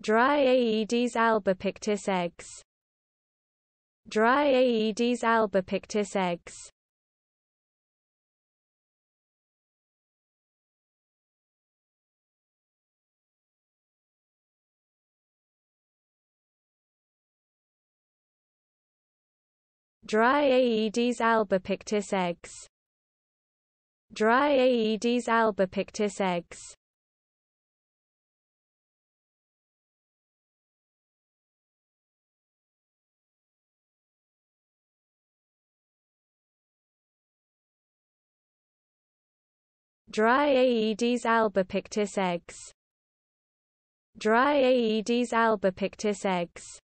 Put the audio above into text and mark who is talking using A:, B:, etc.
A: Dry Aedes albopictus eggs. Dry Aedes albopictus eggs. Dry Aedes albopictus eggs. Dry Aedes albopictus eggs Dry Aedes albopictus eggs. Dry Aedes albopictus eggs